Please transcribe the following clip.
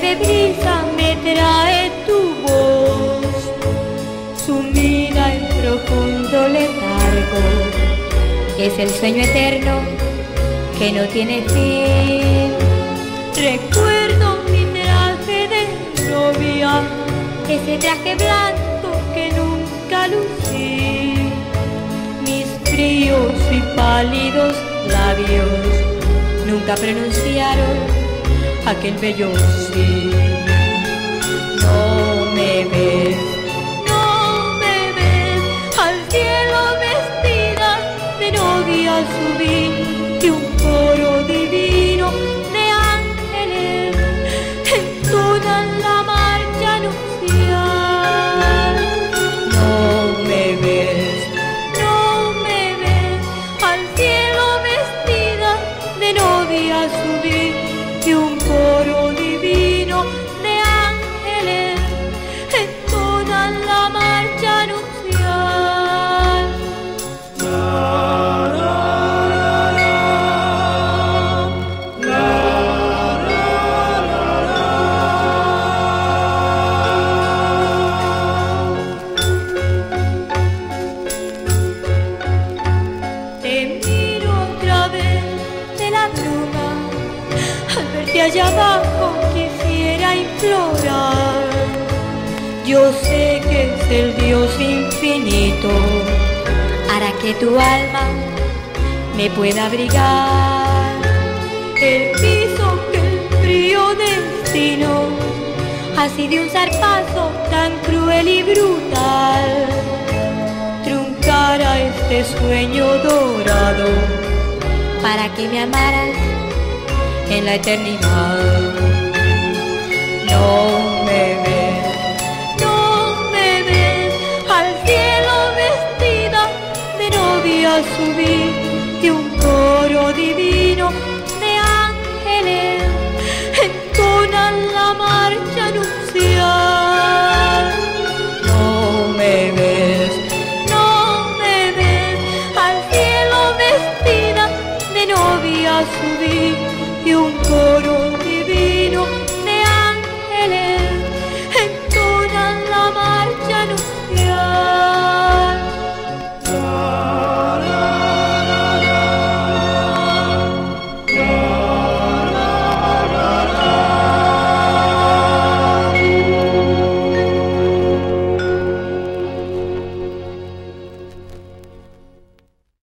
leve brisa me trae tu voz, sumida en profundo letargo. Es el sueño eterno que no tiene fin. Recuerdo mi traje de novia, ese traje blanco que nunca lucí. Mis fríos y pálidos labios nunca pronunciaron aquel bello sí. No me ves, no me ves, al cielo vestida de novia subí de un coro divino de ángeles en toda la marcha nupcial. No me ves, no me ves, al cielo vestida de novia subí de un allá abajo quisiera implorar. Yo sé que es el Dios infinito, hará que tu alma me pueda abrigar. El piso que el frío destino, así de un zarpazo tan cruel y brutal truncara este sueño dorado para que me amaras en la eternidad. No me ves, no me ves, al cielo vestida de novia subí de un coro divino e um coro